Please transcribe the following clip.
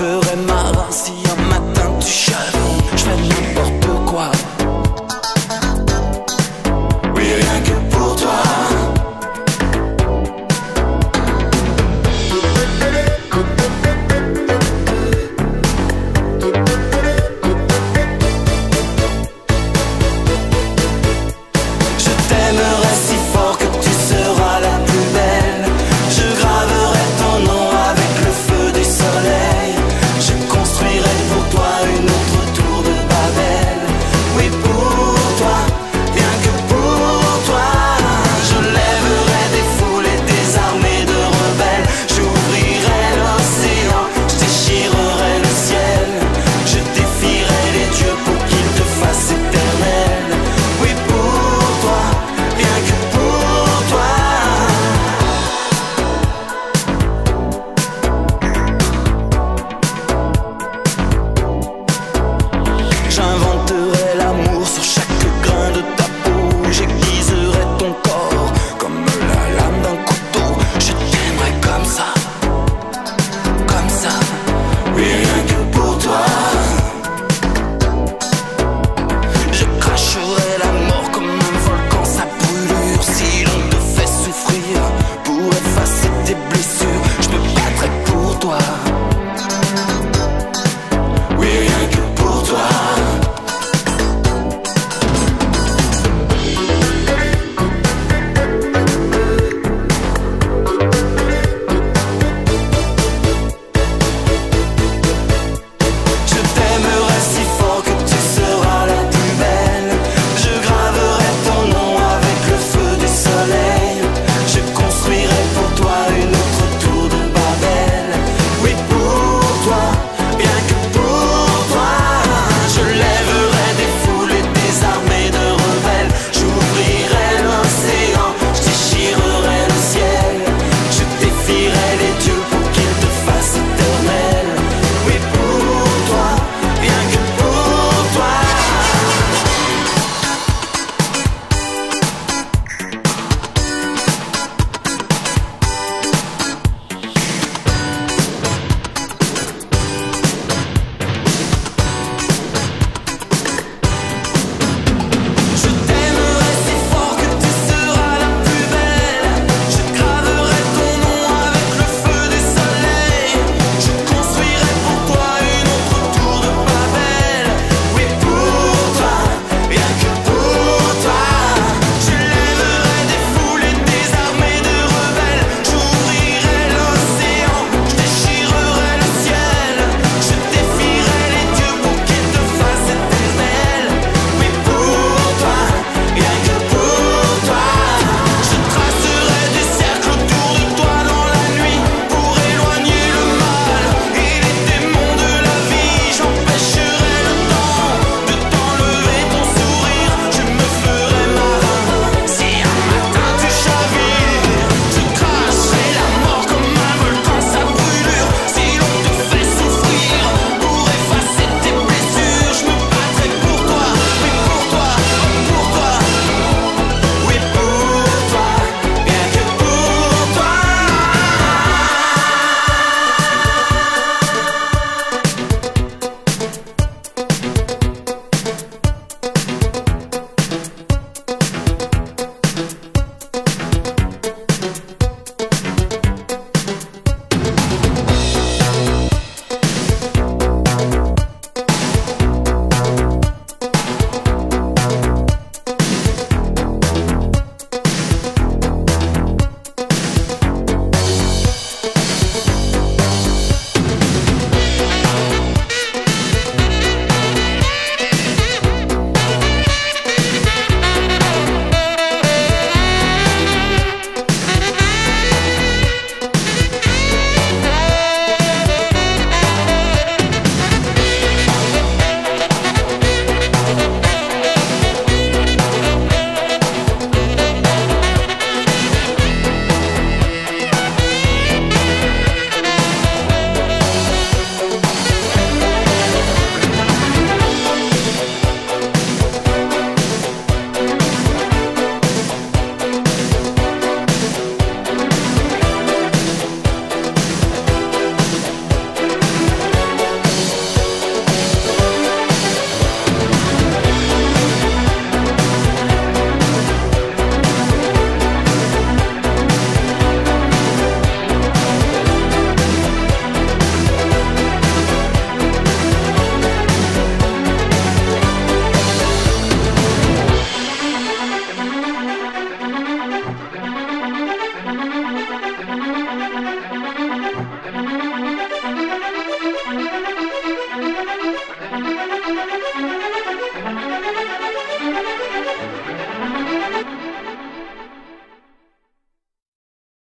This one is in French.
ferais marin si un matin tu chavais